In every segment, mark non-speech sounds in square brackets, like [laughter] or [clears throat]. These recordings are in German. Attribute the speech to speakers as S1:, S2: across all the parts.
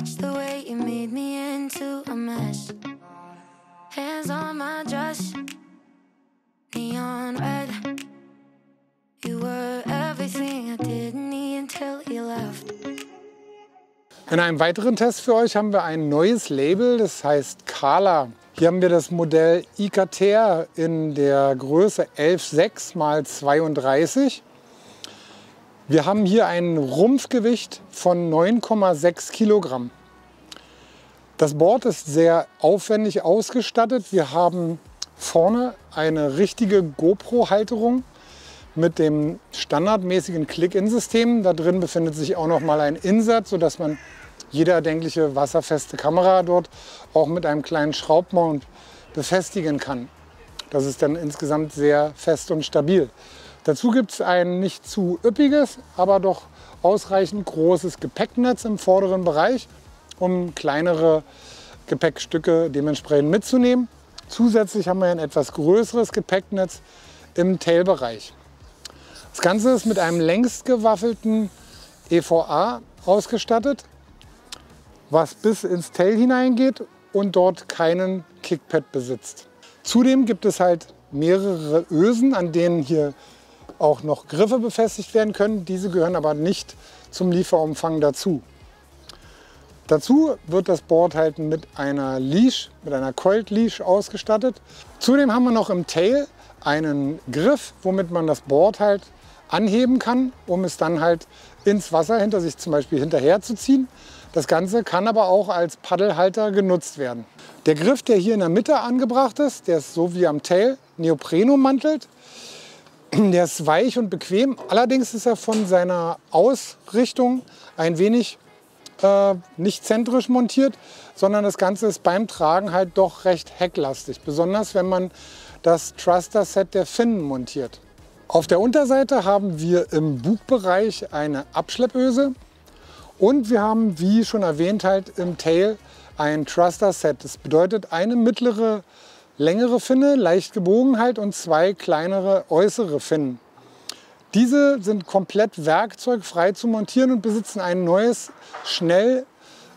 S1: watch the way you made me into a mess. Hands on my dress, neon red. You were everything I didn't need until you left.
S2: In einem weiteren Test für euch haben wir ein neues Label, das heißt Kala. Hier haben wir das Modell IKTR in der Größe 11,6 x 32. Wir haben hier ein Rumpfgewicht von 9,6 Kilogramm. Das Board ist sehr aufwendig ausgestattet. Wir haben vorne eine richtige GoPro-Halterung mit dem standardmäßigen Click-In-System. Da drin befindet sich auch noch mal ein Insert, sodass man jede erdenkliche wasserfeste Kamera dort auch mit einem kleinen Schraubmount befestigen kann. Das ist dann insgesamt sehr fest und stabil. Dazu gibt es ein nicht zu üppiges, aber doch ausreichend großes Gepäcknetz im vorderen Bereich, um kleinere Gepäckstücke dementsprechend mitzunehmen. Zusätzlich haben wir ein etwas größeres Gepäcknetz im Tailbereich. Das Ganze ist mit einem längst gewaffelten EVA ausgestattet, was bis ins Tail hineingeht und dort keinen Kickpad besitzt. Zudem gibt es halt mehrere Ösen, an denen hier auch noch Griffe befestigt werden können. Diese gehören aber nicht zum Lieferumfang dazu. Dazu wird das Board halt mit einer Leash, mit einer Coiled Leash ausgestattet. Zudem haben wir noch im Tail einen Griff, womit man das Board halt anheben kann, um es dann halt ins Wasser hinter sich zum Beispiel hinterher zu ziehen. Das Ganze kann aber auch als Paddelhalter genutzt werden. Der Griff, der hier in der Mitte angebracht ist, der ist so wie am Tail Neopren ummantelt. [clears throat] Der ist weich und bequem. Allerdings ist er von seiner Ausrichtung ein wenig äh, nicht zentrisch montiert, sondern das Ganze ist beim Tragen halt doch recht hecklastig. Besonders wenn man das Thruster-Set der Finnen montiert. Auf der Unterseite haben wir im Bugbereich eine Abschleppöse und wir haben, wie schon erwähnt, halt im Tail ein Thruster-Set. Das bedeutet eine mittlere längere Finne, leicht gebogen halt und zwei kleinere äußere Finnen. Diese sind komplett werkzeugfrei zu montieren und besitzen ein neues schnell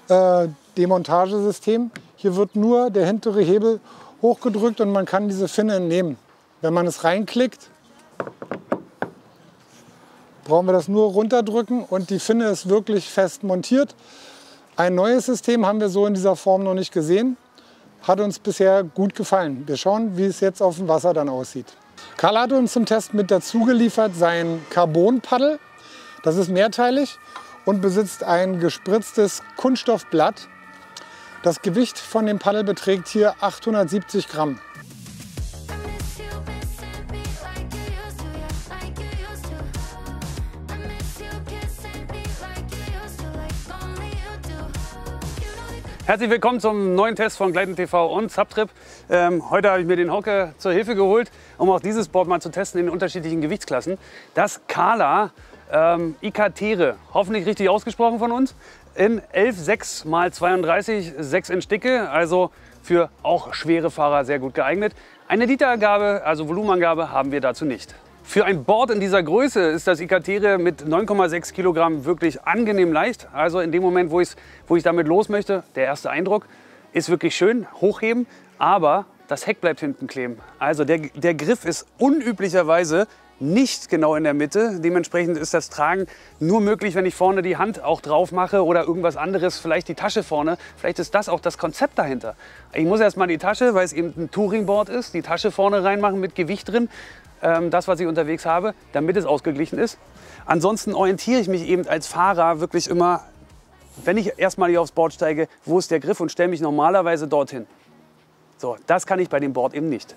S2: äh. Hier wird nur der hintere Hebel hochgedrückt und man kann diese Finne entnehmen. Wenn man es reinklickt, brauchen wir das nur runterdrücken und die Finne ist wirklich fest montiert. Ein neues System haben wir so in dieser Form noch nicht gesehen hat uns bisher gut gefallen. Wir schauen, wie es jetzt auf dem Wasser dann aussieht. Karl hat uns zum Test mit dazu geliefert sein Carbon-Paddel. Das ist mehrteilig und besitzt ein gespritztes Kunststoffblatt. Das Gewicht von dem Paddel beträgt hier 870 Gramm.
S3: Herzlich willkommen zum neuen Test von Gleiten TV und Subtrip. Ähm, heute habe ich mir den Hauke zur Hilfe geholt, um auch dieses Board mal zu testen in den unterschiedlichen Gewichtsklassen. Das Kala ähm, Ikatere, hoffentlich richtig ausgesprochen von uns, in 11,6 x 32, 6 Inch Dicke, also für auch schwere Fahrer sehr gut geeignet. Eine Literangabe, also Volumenangabe, haben wir dazu nicht. Für ein Board in dieser Größe ist das Ikatere mit 9,6 Kilogramm wirklich angenehm leicht. Also in dem Moment, wo, wo ich damit los möchte, der erste Eindruck ist wirklich schön, hochheben, aber das Heck bleibt hinten kleben. Also der, der Griff ist unüblicherweise nicht genau in der Mitte. Dementsprechend ist das Tragen nur möglich, wenn ich vorne die Hand auch drauf mache oder irgendwas anderes, vielleicht die Tasche vorne. Vielleicht ist das auch das Konzept dahinter. Ich muss erstmal die Tasche, weil es eben ein Touringboard ist, die Tasche vorne reinmachen mit Gewicht drin das, was ich unterwegs habe, damit es ausgeglichen ist. Ansonsten orientiere ich mich eben als Fahrer wirklich immer, wenn ich erstmal hier aufs Board steige, wo ist der Griff und stelle mich normalerweise dorthin. So, das kann ich bei dem Board eben nicht.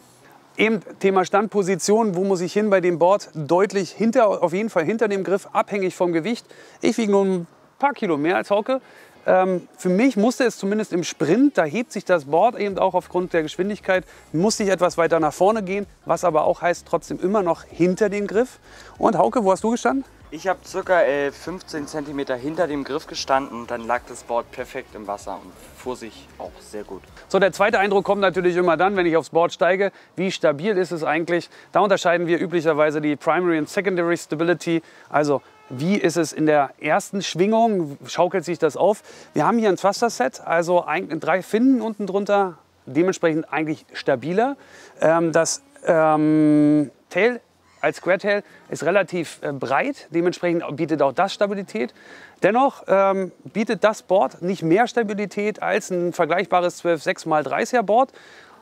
S3: Eben Thema Standposition, wo muss ich hin bei dem Board? Deutlich hinter, auf jeden Fall hinter dem Griff, abhängig vom Gewicht. Ich wiege nur ein paar Kilo mehr als Hauke, ähm, für mich musste es zumindest im Sprint, da hebt sich das Board eben auch aufgrund der Geschwindigkeit, musste ich etwas weiter nach vorne gehen, was aber auch heißt, trotzdem immer noch hinter dem Griff. Und Hauke, wo hast du gestanden?
S4: Ich habe ca. 15 cm hinter dem Griff gestanden und dann lag das Board perfekt im Wasser und fuhr sich auch sehr gut.
S3: So, der zweite Eindruck kommt natürlich immer dann, wenn ich aufs Board steige. Wie stabil ist es eigentlich? Da unterscheiden wir üblicherweise die Primary und Secondary Stability, also Wie ist es in der ersten Schwingung? Schaukelt sich das auf? Wir haben hier ein Thruster-Set, also drei Finnen unten drunter, dementsprechend eigentlich stabiler. Ähm, das ähm, Tail als Square Tail ist relativ äh, breit, dementsprechend bietet auch das Stabilität. Dennoch ähm, bietet das Board nicht mehr Stabilität als ein vergleichbares 12.6x30er Board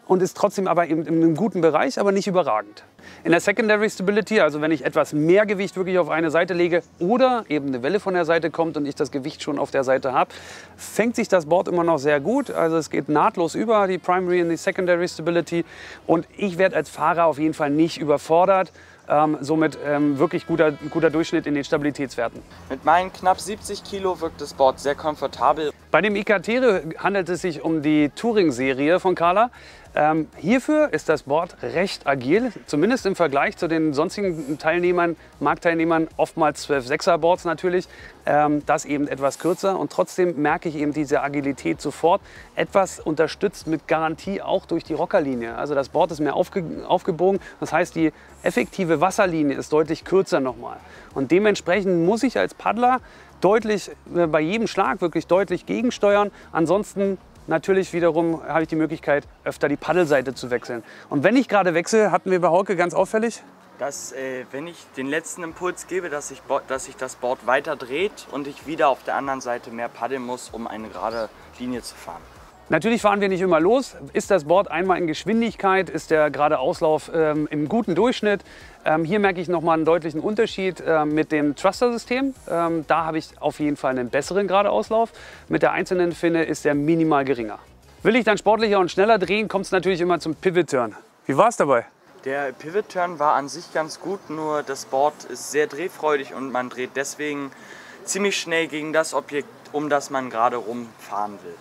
S3: und ist trotzdem aber in einem guten Bereich, aber nicht überragend. In der Secondary Stability, also wenn ich etwas mehr Gewicht wirklich auf eine Seite lege oder eben eine Welle von der Seite kommt und ich das Gewicht schon auf der Seite habe, fängt sich das Board immer noch sehr gut. Also es geht nahtlos über die Primary und die Secondary Stability und ich werde als Fahrer auf jeden Fall nicht überfordert. Ähm, somit ähm, wirklich guter, guter Durchschnitt in den Stabilitätswerten.
S4: Mit meinen knapp 70 Kilo wirkt das Board sehr komfortabel.
S3: Bei dem Ikatere handelt es sich um die Touring-Serie von Kala. Ähm, hierfür ist das Board recht agil, zumindest im Vergleich zu den sonstigen Teilnehmern, Marktteilnehmern, oftmals 12-6er Boards natürlich, ähm, das eben etwas kürzer und trotzdem merke ich eben diese Agilität sofort, etwas unterstützt mit Garantie auch durch die Rockerlinie. Also das Board ist mehr aufge aufgebogen, das heißt die effektive Wasserlinie ist deutlich kürzer nochmal. Und dementsprechend muss ich als Paddler deutlich äh, bei jedem Schlag wirklich deutlich gegensteuern, ansonsten natürlich wiederum habe ich die Möglichkeit, öfter die Paddelseite zu wechseln. Und wenn ich gerade wechsle, hatten wir bei Hauke ganz auffällig,
S4: dass äh, wenn ich den letzten Impuls gebe, dass sich dass ich das Board weiter dreht und ich wieder auf der anderen Seite mehr paddeln muss, um eine gerade Linie zu fahren.
S3: Natürlich fahren wir nicht immer los. Ist das Board einmal in Geschwindigkeit, ist der gerade Auslauf ähm, im guten Durchschnitt. Ähm, hier merke ich nochmal einen deutlichen Unterschied äh, mit dem Thruster-System. Ähm, da habe ich auf jeden Fall einen besseren Geradeauslauf. Mit der einzelnen Finne ist der minimal geringer. Will ich dann sportlicher und schneller drehen, kommt es natürlich immer zum Pivot-Turn. Wie war es dabei?
S4: Der Pivot-Turn war an sich ganz gut, nur das Board ist sehr drehfreudig und man dreht deswegen ziemlich schnell gegen das Objekt, um das man gerade rumfahren will.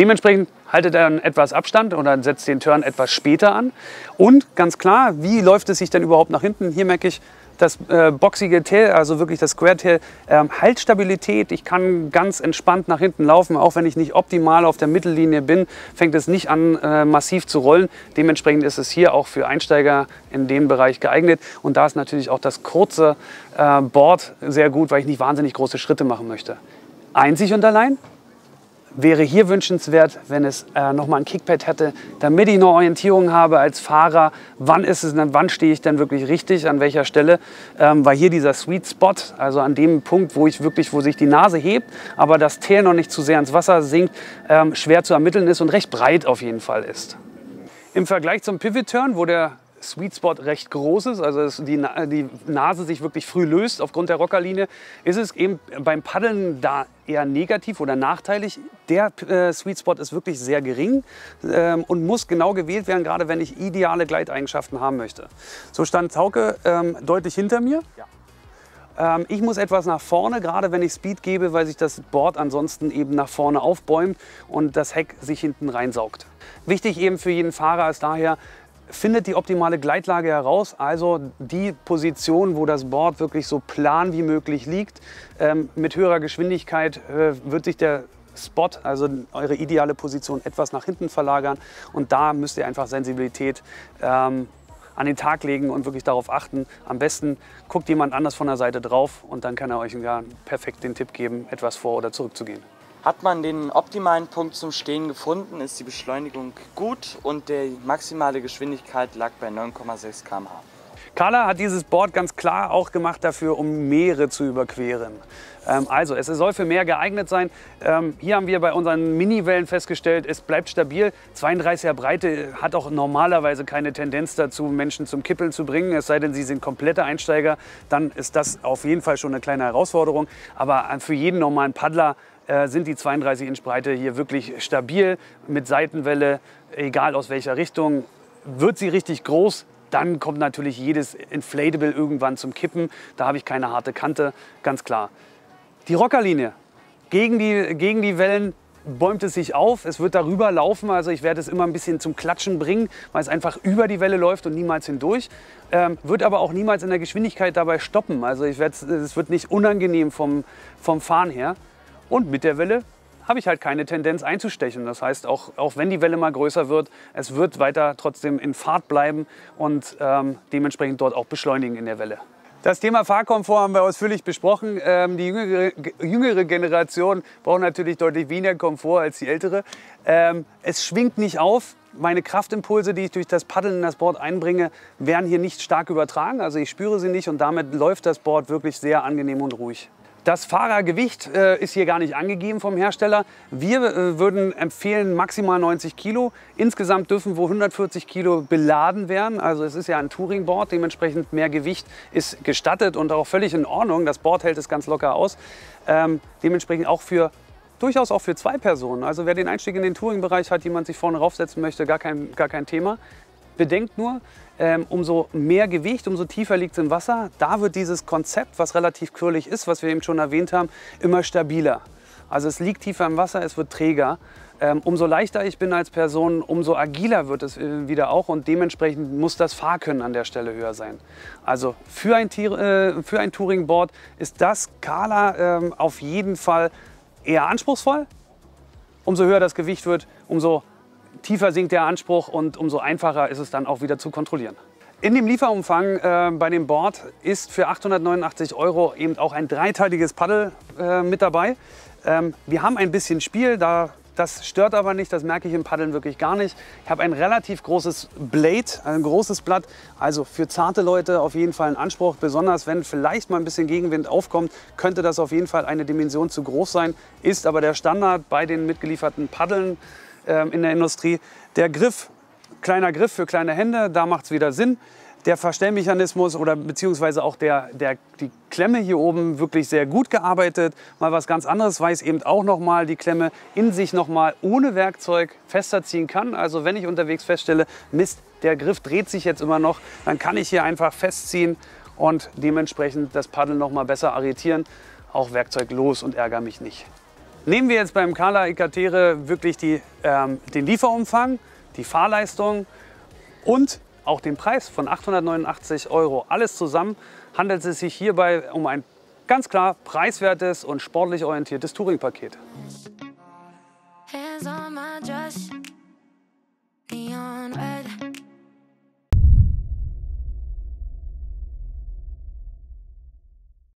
S3: Dementsprechend haltet dann etwas Abstand oder setzt den Turn etwas später an. Und ganz klar, wie läuft es sich denn überhaupt nach hinten? Hier merke ich, das äh, boxige Tail, also wirklich das Square Tail, ähm, halt Stabilität. Ich kann ganz entspannt nach hinten laufen, auch wenn ich nicht optimal auf der Mittellinie bin, fängt es nicht an äh, massiv zu rollen. Dementsprechend ist es hier auch für Einsteiger in dem Bereich geeignet. Und da ist natürlich auch das kurze äh, Board sehr gut, weil ich nicht wahnsinnig große Schritte machen möchte. Einzig und allein wäre hier wünschenswert, wenn es äh, nochmal ein Kickpad hätte, damit ich eine Orientierung habe als Fahrer, wann ist es, wann stehe ich denn wirklich richtig, an welcher Stelle, ähm, weil hier dieser Sweet Spot, also an dem Punkt, wo ich wirklich, wo sich die Nase hebt, aber das Tail noch nicht zu sehr ins Wasser sinkt, ähm, schwer zu ermitteln ist und recht breit auf jeden Fall ist. Im Vergleich zum Pivot Turn, wo der Sweet Spot recht groß ist, also die, die Nase sich wirklich früh löst aufgrund der Rockerlinie, ist es eben beim Paddeln da eher negativ oder nachteilig. Der äh, Sweet Spot ist wirklich sehr gering ähm, und muss genau gewählt werden, gerade wenn ich ideale Gleiteigenschaften haben möchte. So stand Tauke ähm, deutlich hinter mir. Ja. Ähm, ich muss etwas nach vorne, gerade wenn ich Speed gebe, weil sich das Board ansonsten eben nach vorne aufbäumt und das Heck sich hinten reinsaugt. Wichtig eben für jeden Fahrer ist daher, findet die optimale Gleitlage heraus, also die Position, wo das Board wirklich so plan wie möglich liegt. Ähm, mit höherer Geschwindigkeit äh, wird sich der Spot, also eure ideale Position, etwas nach hinten verlagern. Und da müsst ihr einfach Sensibilität ähm, an den Tag legen und wirklich darauf achten. Am besten guckt jemand anders von der Seite drauf und dann kann er euch perfekt den Tipp geben, etwas vor- oder zurückzugehen.
S4: Hat man den optimalen Punkt zum Stehen gefunden, ist die Beschleunigung gut und die maximale Geschwindigkeit lag bei 9,6 km/h.
S3: Carla hat dieses Board ganz klar auch gemacht dafür, um Meere zu überqueren. Ähm, also, es soll für mehr geeignet sein. Ähm, hier haben wir bei unseren Mini-Wellen festgestellt, es bleibt stabil. 32er Breite hat auch normalerweise keine Tendenz dazu, Menschen zum Kippeln zu bringen. Es sei denn, sie sind komplette Einsteiger, dann ist das auf jeden Fall schon eine kleine Herausforderung. Aber für jeden normalen Paddler äh, sind die 32 Inch Breite hier wirklich stabil mit Seitenwelle, egal aus welcher Richtung. Wird sie richtig groß, dann kommt natürlich jedes Inflatable irgendwann zum Kippen. Da habe ich keine harte Kante, ganz klar. Die Rockerlinie. Gegen die, gegen die Wellen bäumt es sich auf, es wird darüber laufen, also ich werde es immer ein bisschen zum Klatschen bringen, weil es einfach über die Welle läuft und niemals hindurch. Ähm, wird aber auch niemals in der Geschwindigkeit dabei stoppen, also ich werd, es wird nicht unangenehm vom, vom Fahren her. Und mit der Welle habe ich halt keine Tendenz einzustechen. Das heißt, auch, auch wenn die Welle mal größer wird, es wird weiter trotzdem in Fahrt bleiben und ähm, dementsprechend dort auch beschleunigen in der Welle. Das Thema Fahrkomfort haben wir ausführlich besprochen. Ähm, die jüngere, jüngere, Generation braucht natürlich deutlich weniger Komfort als die ältere. Ähm, es schwingt nicht auf. Meine Kraftimpulse, die ich durch das Paddeln in das Board einbringe, werden hier nicht stark übertragen. Also ich spüre sie nicht und damit läuft das Board wirklich sehr angenehm und ruhig. Das Fahrergewicht äh, ist hier gar nicht angegeben vom Hersteller. Wir äh, würden empfehlen maximal 90 Kilo. Insgesamt dürfen wohl 140 Kilo beladen werden. Also es ist ja ein Touringboard, dementsprechend mehr Gewicht ist gestattet und auch völlig in Ordnung. Das Board hält es ganz locker aus. Ähm, dementsprechend auch für durchaus auch für zwei Personen. Also wer den Einstieg in den Touringbereich hat, jemand sich vorne raufsetzen möchte, gar kein, gar kein Thema. Bedenkt nur, ähm, umso mehr Gewicht, umso tiefer liegt es im Wasser. Da wird dieses Konzept, was relativ quirlig ist, was wir eben schon erwähnt haben, immer stabiler. Also es liegt tiefer im Wasser, es wird träger. Ähm, umso leichter ich bin als Person, umso agiler wird es äh, wieder auch und dementsprechend muss das Fahrkönnen an der Stelle höher sein. Also für ein, äh, für ein Touringboard ist das Kala ähm, auf jeden Fall eher anspruchsvoll. Umso höher das Gewicht wird, umso tiefer sinkt der Anspruch und umso einfacher ist es dann auch wieder zu kontrollieren. In dem Lieferumfang äh, bei dem Board ist für 889 Euro eben auch ein dreiteiliges Paddel äh, mit dabei. Ähm, wir haben ein bisschen Spiel, da, das stört aber nicht, das merke ich im Paddeln wirklich gar nicht. Ich habe ein relativ großes Blade, ein großes Blatt, also für zarte Leute auf jeden Fall ein Anspruch. Besonders wenn vielleicht mal ein bisschen Gegenwind aufkommt, könnte das auf jeden Fall eine Dimension zu groß sein. Ist aber der Standard bei den mitgelieferten Paddeln in der Industrie. Der Griff, kleiner Griff für kleine Hände, da macht es wieder Sinn. Der Verstellmechanismus oder beziehungsweise auch der, der, die Klemme hier oben wirklich sehr gut gearbeitet. Mal was ganz anderes weiß eben auch noch mal die Klemme in sich noch mal ohne Werkzeug fester ziehen kann. Also wenn ich unterwegs feststelle, Mist, der Griff dreht sich jetzt immer noch, dann kann ich hier einfach festziehen und dementsprechend das Paddel noch mal besser arretieren. Auch werkzeuglos und ärgere mich nicht. Nehmen wir jetzt beim Kala Ikatere wirklich die, ähm, den Lieferumfang, die Fahrleistung und auch den Preis von 889 Euro. Alles zusammen handelt es sich hierbei um ein ganz klar preiswertes und sportlich orientiertes Touring-Paket. Hands on my dress, neon red.